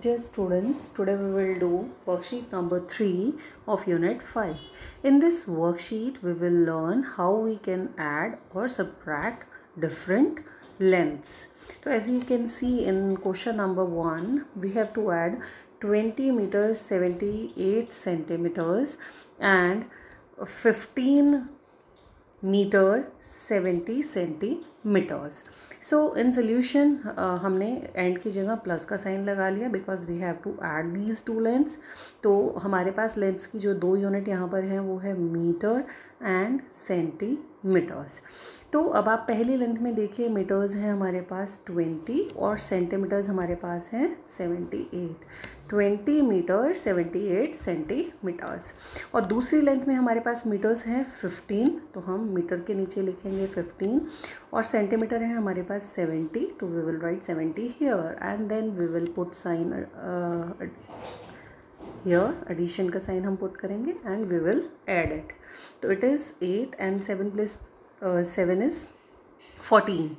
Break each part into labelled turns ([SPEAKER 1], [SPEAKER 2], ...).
[SPEAKER 1] Dear students, today we will do worksheet number 3 of unit 5. In this worksheet, we will learn how we can add or subtract different lengths. So as you can see in question number 1, we have to add 20 meters 78 centimeters and 15 meter 70 centimeters. So in solution हमने and की जगह plus का sign लगा लिया because we have to add these two lengths तो हमारे पास lengths की जो दो यूनिट यहाँ पर हैं, वो है मीटर एंड सेंटीमीटर्स तो अब आप पहली लेंथ में देखिए मीटर्स हैं हमारे पास ट्वेंटी और सेंटीमीटर्स हमारे पास हैं seventy eight twenty metre seventy eight centimetres और दूसरी लेंथ में हमारे पास मीटर्स हैं फिफ्टीन तो हम मीटर के नीचे लिखेंगे फिफ्टीन और सेंटीमीटर है हमारे पास सेवेंटी तो we will write seventy here and then we will put sign here addition का साइन हम पुट करेंगे and we will add it तो it is eight and seven plus seven is fourteen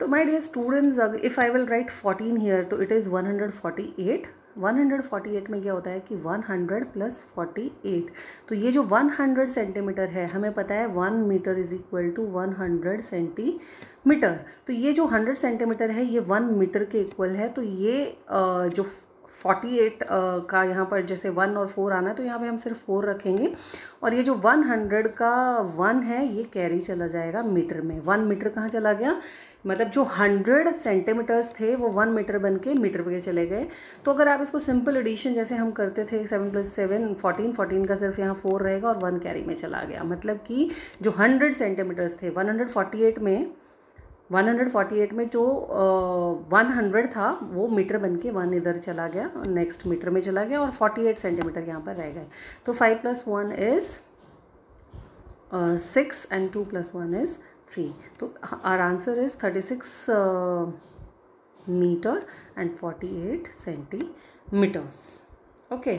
[SPEAKER 1] तो my dear students if I will write fourteen here तो it is one hundred forty eight one hundred forty eight में क्या होता है कि one hundred plus forty eight तो ये जो वन हंड्रेड सेंटीमीटर है, हमें पता है one metre is equal to one hundred centimetre तो ये जो हंड्रेड सेंटीमीटर है, ये वन मीटर के इक्वल है. तो ये जो फोर्टी एट का यहाँ पर जैसे वन और फोर आना है तो यहाँ पे हम सिर्फ़ फोर रखेंगे। और ये जो वन हंड्रेड का वन है, ये कैरी चला जाएगा मीटर में। वन मीटर कहाँ चला गया? मतलब जो हंड्रेड सेंटीमीटर्स थे, वो वन मीटर बन के मीटर पे चले गए। तो अगर आप इसको सिंपल एडिशन जैसे हम करते थे seven plus seven fourteen fourteen का सिर्फ़ यहाँ फोर रहेगा और वन कैरी में चला गया। मतलब कि जो हंड्रेड सेंटीमीटर्स थे वन हंड्रेड फोर्टी एट में 148 में जो uh, हंड्रेड था वो मीटर बन के वन इधर चला गया नेक्स्ट मीटर में चला गया और 48 सेंटीमीटर यहाँ पर रह गए। तो five plus one is six and two plus one is three. तो our answer is thirty six metre and forty eight centimetres. Okay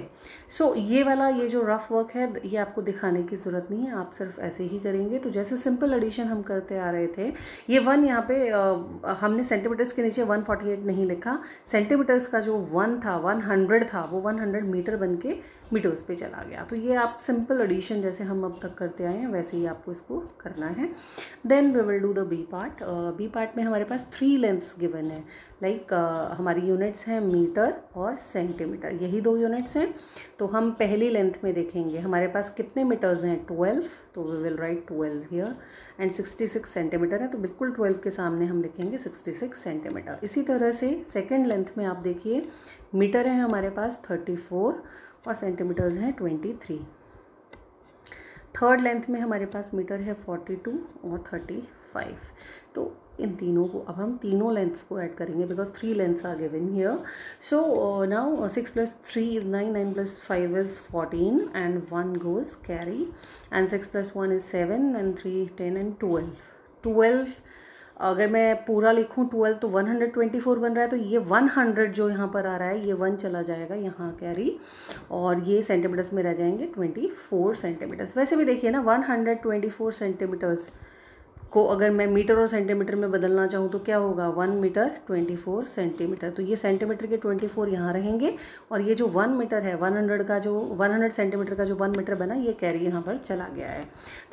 [SPEAKER 1] so ये वाला ये जो रफ वर्क है ये आपको दिखाने की ज़रूरत नहीं है। आप सिर्फ़ ऐसे ही करेंगे। तो जैसे सिंपल एडिशन हम करते आ रहे थे ये वन यहाँ पे आ, हमने सेंटीमीटर्स के नीचे 148 नहीं लिखा। सेंटीमीटर्स का जो वन था 100 था वो 100 मीटर बन के मीटर्स पे चला गया। तो ये आप सिंपल एडिशन जैसे हम अब तक करते आए हैं वैसे ही आपको इसको करना है। Then we will do the B part B part में हमारे पास थ्री लेंथ्स गिवन है। लाइक like, uh, हमारी यूनिट्स हैं मीटर और सेंटीमीटर यही दो यूनिट्स हैं। तो हम पहली लेंथ में देखेंगे। हमारे पास कितने मीटर्स हैं? ट्वेल्व तो we will write twelve here and sixty six centimetre है। तो बिल्कुल ट्वेल्व के सामने हम लिखेंगे सिक्सटी सिक्स सेंटीमीटर इसी तरह से सेकेंड लेंथ में आप देखिए मीटर है हमारे पास थर्टी फोर और सेंटीमीटर्स हैं ट्वेंटी थ्री थर्ड लेंथ में हमारे पास मीटर है फोर्टी टू और थर्टी फाइव तो इन तीनों को, अब हम तीनों लेंथ्स को ऐड करेंगे because three lengths are given here so now six plus three is nine nine plus five is fourteen and one goes carry and six plus one is seven and three ten and twelve twelve अगर मैं पूरा लिखूँ twelve तो one hundred twenty four बन रहा है तो ये वन हंड्रेड जो यहाँ पर आ रहा है, ये वन चला जाएगा यहाँ कैरी और ये सेंटीमीटर्स में रह जाएँगे ट्वेंटी फोर सेंटीमीटर्स वैसे भी देखिए ना, one hundred twenty four centimetres को अगर मैं मीटर और सेंटीमीटर में बदलना चाहूँ तो क्या होगा? One metre twenty four centimetre तो ये सेंटीमीटर के ट्वेंटी फोर यहाँ रहेंगे, और ये जो वन मीटर है, वन हंड्रेड का जो, वन हंड्रेड सेंटीमीटर का जो वन मीटर बना, ये कैरी यहाँ पर चला गया है।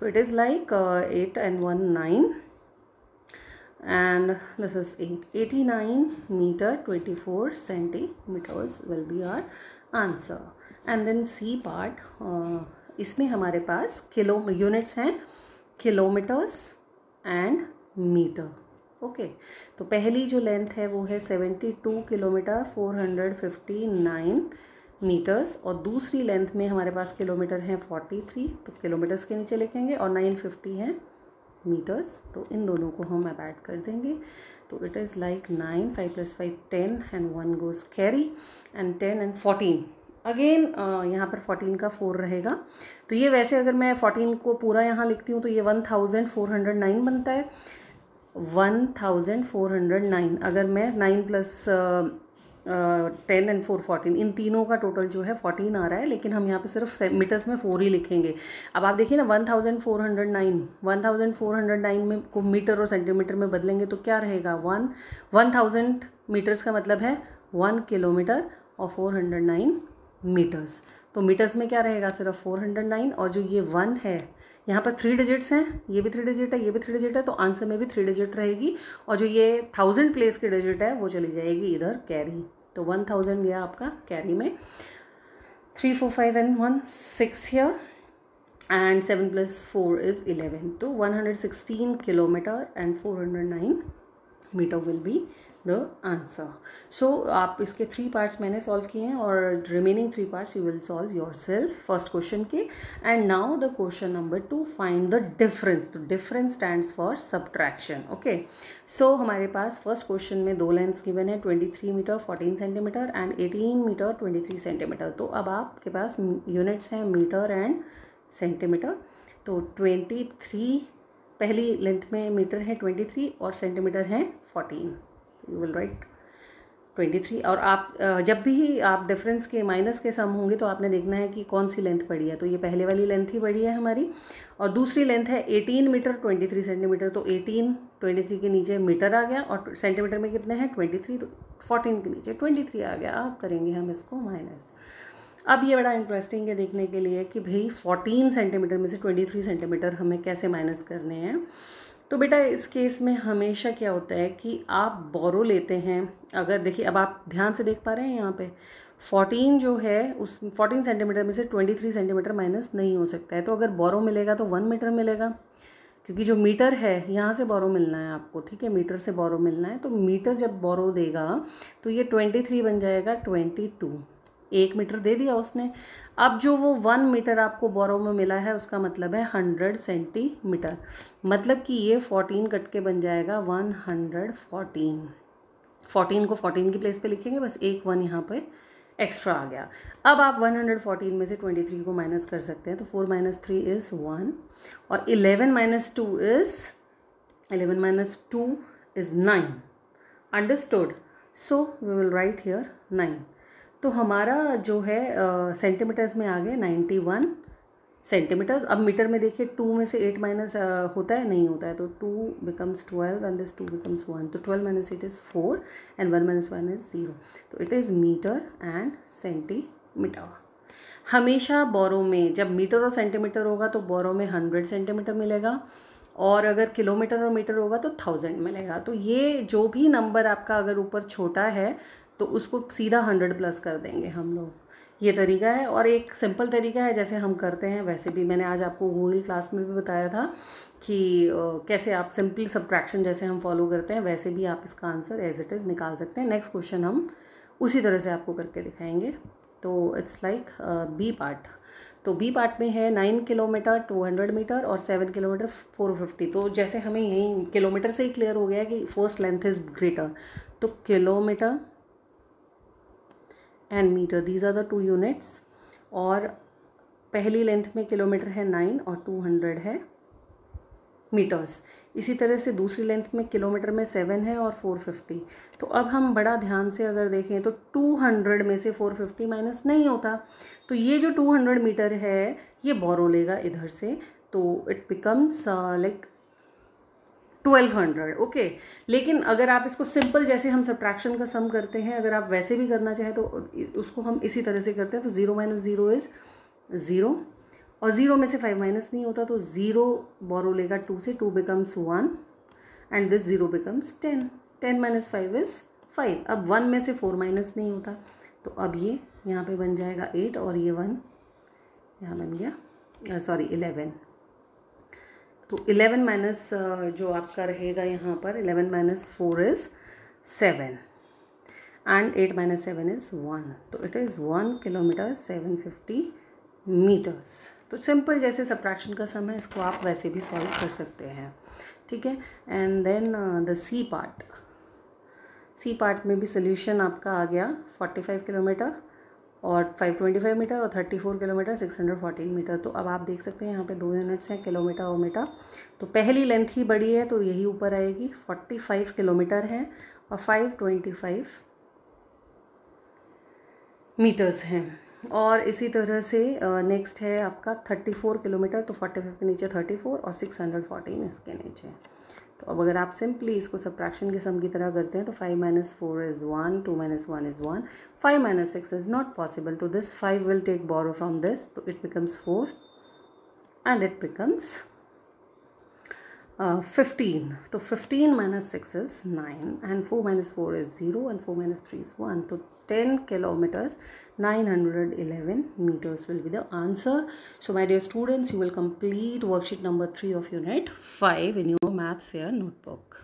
[SPEAKER 1] तो it is like eight and one nine and this is 8 89 meter 24 centimeters will be our answer. And then C part uh, इसमें हमारे पास किलो यूनिट्स हैं किलोमीटर्स एंड मीटर ओके तो पहली जो लेंथ है वो है 72 किलोमीटर 459 मीटर्स और दूसरी लेंथ में हमारे पास किलोमीटर हैं 43 तो किलोमीटर्स के नीचे लिखेंगे और 950 हैं मीटर्स तो इन दोनों को हम अब ऐड कर देंगे. तो it is like nine five plus five ten and one goes carry and ten and fourteen again यहाँ पर फोर्टीन का फोर रहेगा. तो ये वैसे अगर मैं फोर्टीन को पूरा यहाँ लिखती हूँ तो ये one thousand four hundred nine बनता है. One thousand four hundred nine अगर मैं nine plus ten and four fourteen, इन तीनों का टोटल जो है फोर्टीन आ रहा है, लेकिन हम यहाँ पे सिर्फ़ मीटर्स में फोर ही लिखेंगे। अब आप देखिए ना one thousand four hundred nine one thousand four hundred nine में को मीटर और सेंटीमीटर में बदलेंगे तो क्या रहेगा? वन वन थाउज़ेंड मीटर्स का मतलब है वन किलोमीटर और फोर हंड्रेड नाइन मीटर्स तो मीटर्स में क्या रहेगा? सिर्फ़ फोर हंड्रेड नाइन और जो ये वन है, यहाँ पर थ्री डिजिट्स हैं, ये भी थ्री डिजिट है, ये भी थ्री डिजिट है तो आंसर में भी थ्री डिजिट रहेगी और जो ये थाउज़ेंड प्लेस की डिजिट है, वो चली जाएगी इधर कैरी तो वन थाउज़ेंड गया आपका कैरी में. Three four five and one six here and 7 plus 4 is 11 तो 116 kilometer and 409 meter will be the answer so आप इसके थ्री पार्ट्स मैंने सॉल्व किए हैं और remaining three parts you will solve yourself first question के. And now the question number two find the difference तो difference stands for subtraction okay so हमारे पास फ़र्स्ट क्वेश्चन में दो लेंथ्स गिवन है twenty three metre fourteen centimetre and eighteen metre twenty three centimetre तो अब आपके पास यूनिट्स हैं मीटर एंड सेंटीमीटर तो ट्वेंटी थ्री पहली लेंथ में मीटर है ट्वेंटी थ्री और सेंटीमीटर है fourteen you will write twenty three और आप जब भी आप डिफरेंस के माइनस के सम होंगे तो आपने देखना है कि कौन सी लेंथ पड़ी है। तो ये पहले वाली लेंथ ही पड़ी है हमारी। और दूसरी लेंथ है eighteen metre twenty three centimetre तो एटीन ट्वेंटी थ्री के नीचे मीटर आ गया और सेंटीमीटर में कितने हैं? ट्वेंटी थ्री तो फोर्टीन के नीचे ट्वेंटी थ्री आ गया। आप करेंगे हम इसको माइनस अब ये बड़ा इंटरेस्टिंग है देखने के लिए कि भाई फोर्टीन सेंटीमीटर में से ट्वेंटी थ्री सेंटीमीटर हमें कैसे माइनस करने हैं। तो बेटा, इस केस में हमेशा क्या होता है कि आप बोरो लेते हैं। अगर देखिए, अब आप ध्यान से देख पा रहे हैं यहाँ पे फोर्टीन जो है, उस फोर्टीन सेंटीमीटर में से ट्वेंटी थ्री सेंटीमीटर माइनस नहीं हो सकता है। तो अगर बोरो मिलेगा तो वन मीटर मिलेगा, क्योंकि जो मीटर है, यहाँ से बोरो मिलना है आपको, ठीक है? मीटर से बोरो मिलना है तो मीटर जब बोरो देगा तो ये ट्वेंटी थ्री बन जाएगा ट्वेंटी टू एक मीटर दे दिया उसने। अब जो वो वन मीटर आपको बोरो में मिला है, उसका मतलब है हंड्रेड सेंटीमीटर मतलब कि ये फोर्टीन कट के बन जाएगा वन हंड्रेड फोर्टीन फोर्टीन को फोर्टीन की प्लेस पे लिखेंगे, बस एक वन यहाँ पे एक्स्ट्रा आ गया। अब आप वन हंड्रेड फोर्टीन में से ट्वेंटी थ्री को माइनस कर सकते हैं तो four minus three is one और eleven minus two is eleven minus two is nine understood so we will write here nine तो हमारा जो है सेंटीमीटर्स में आ गए नाइन्टी वन सेंटीमीटर्स अब मीटर में देखिए टू में से एट माइनस होता है, नहीं होता है। तो two becomes twelve and this two becomes one तो twelve minus it is four and one minus one is zero तो it is metre and centimetre हमेशा बोरो में, जब मीटर और सेंटीमीटर होगा तो बोरो में हंड्रेड सेंटीमीटर मिलेगा और अगर किलोमीटर और मीटर होगा तो थाउज़ेंड मिलेगा। तो ये जो भी नंबर आपका अगर ऊपर छोटा है तो उसको सीधा हंड्रेड प्लस कर देंगे हम लोग। ये तरीका है और एक सिंपल तरीका है, जैसे हम करते हैं वैसे भी। मैंने आज आपको गूगल क्लास में भी बताया था कि कैसे आप सिंपल सब्ट्रैक्शन जैसे हम फॉलो करते हैं, वैसे भी आप इसका आंसर एज इट इज़ निकाल सकते हैं। नेक्स्ट क्वेश्चन हम उसी तरह से आपको करके दिखाएँगे। तो इट्स लाइक बी पार्ट तो बी पार्ट में है nine kilometre two hundred metre और सेवन किलोमीटर फोर फिफ्टी तो जैसे हमें यहीं किलोमीटर से ही क्लियर हो गया कि फ़र्स्ट लेंथ इज़ ग्रेटर तो kilometre and metre these are the two units और पहली लेंथ में किलोमीटर है नाइन और टू हंड्रेड है मीटर्स इसी तरह से दूसरी लेंथ में किलोमीटर में सेवन है और फोर फिफ्टी तो अब हम बड़ा ध्यान से अगर देखें तो टू हंड्रेड में से फोर फिफ्टी माइनस नहीं होता. तो ये जो टू हंड्रेड मीटर है, ये बोरो लेगा इधर से. तो it becomes like twelve hundred, okay. लेकिन अगर आप इसको सिंपल जैसे हम सब्ट्रैक्शन का सम करते हैं, अगर आप वैसे भी करना चाहें तो उसको हम इसी तरह से करते हैं तो zero minus zero is zero. और ज़ीरो में से फाइव माइनस नहीं होता तो ज़ीरो बोरो लेगा टू से two becomes one, and this zero becomes ten. Ten minus five is five. अब वन में से फोर माइनस नहीं होता तो अब ये यहाँ पे बन जाएगा एट, और ये वन यहाँ बन गया सॉरी, इलेवन। तो इलेवन माइनस जो आपका रहेगा यहाँ पर, eleven minus four is seven and eight minus seven is one. तो it is one kilometre seven fifty metres. तो सिंपल जैसे सब्ट्रैक्शन का समय इसको आप वैसे भी सॉल्व कर सकते हैं। ठीक है? And then the C part. C part में भी सोल्यूशन आपका आ गया, फोर्टी फाइव किलोमीटर। और 525 मीटर और 34 किलोमीटर 614 मीटर। तो अब आप देख सकते हैं, यहाँ पे दो यूनिट्स हैं किलोमीटर और मीटर तो पहली लेंथ ही बड़ी है तो यही ऊपर आएगी। 45 किलोमीटर है और 525 मीटर्स हैं। और इसी तरह से नेक्स्ट है आपका 34 किलोमीटर तो 45 के नीचे 34 और 614 इसके नीचे। तो अब अगर आप सिंपली इसको सब्ट्रैक्शन के सम की तरह करते हैं तो five minus four is one two minus one is one five minus six is not possible तो this five will take borrow from this तो it becomes four and it becomes Uh, 15. So 15 minus 6 is 9 and 4 minus 4 is 0 and 4 minus 3 is 1. So 10 kilometers 911 meters will be the answer. So my dear students you will complete worksheet number 3 of unit 5 in your maths fair notebook.